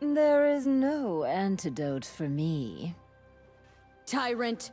There is no antidote for me. Tyrant!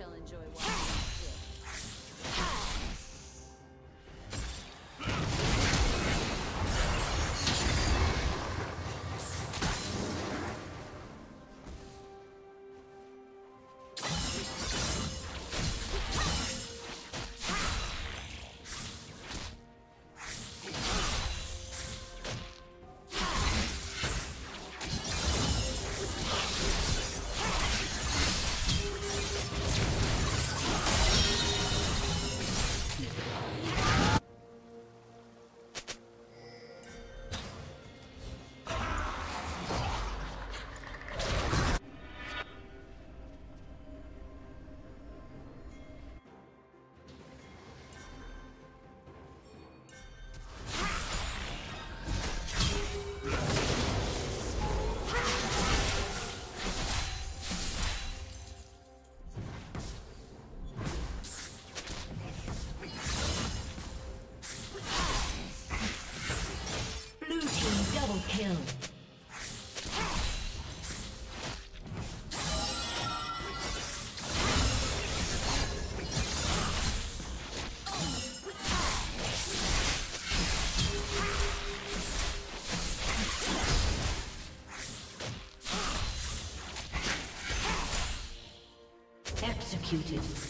Shall enjoy watching. Executed.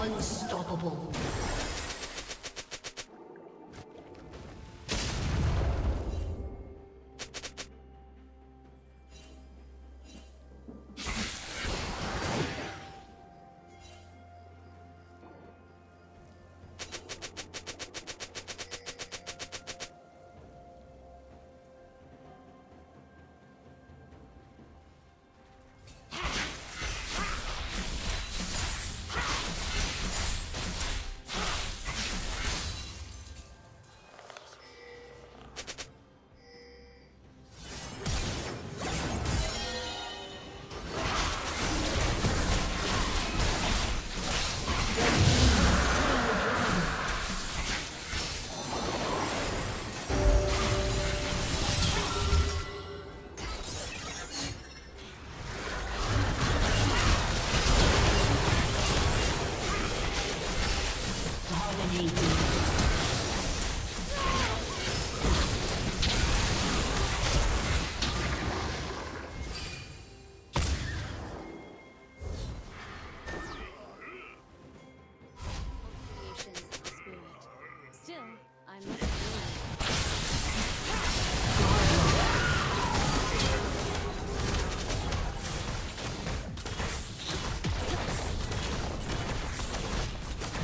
Unstoppable.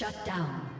Shut down.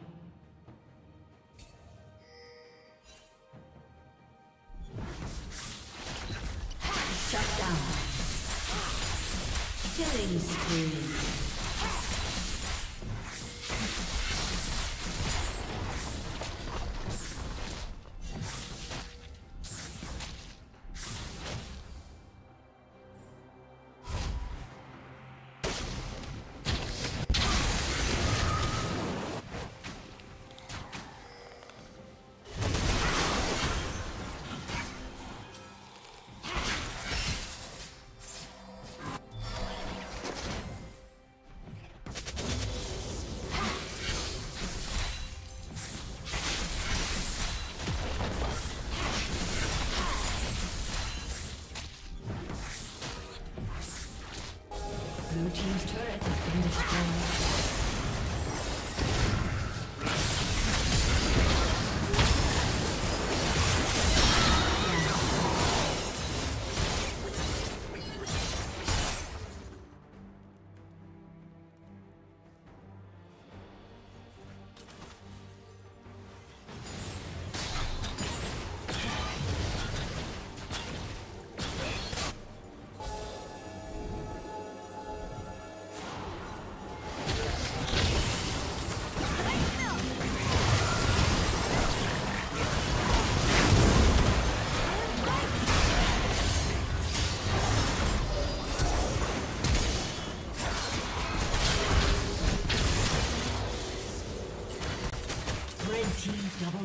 Rampage.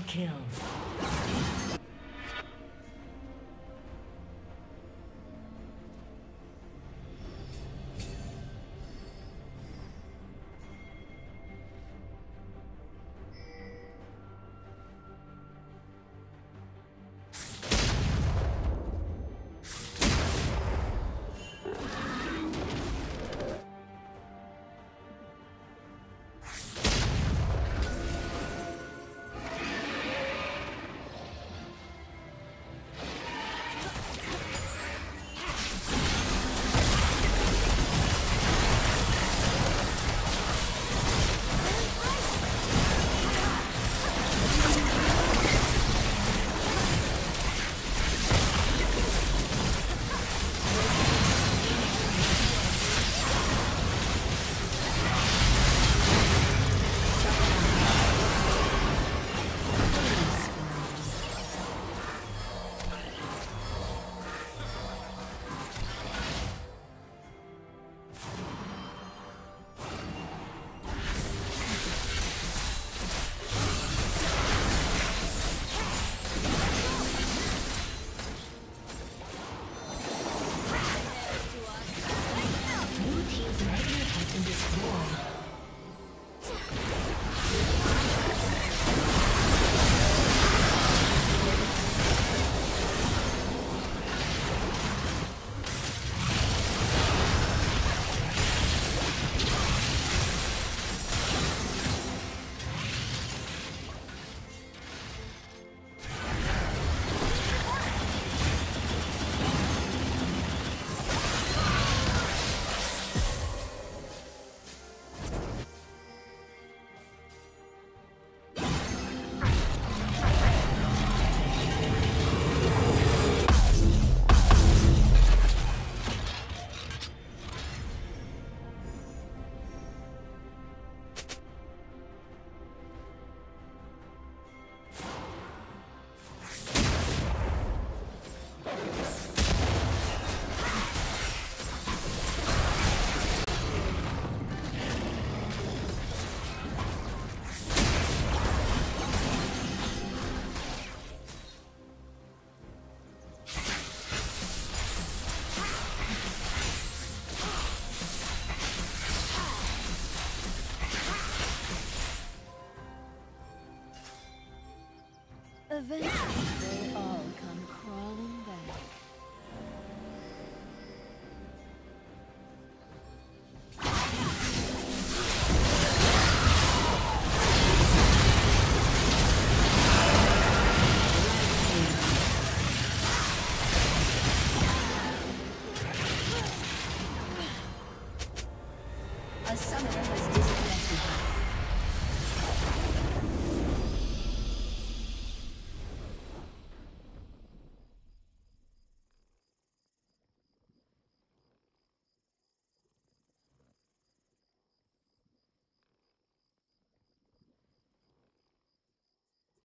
Kill. Eventually,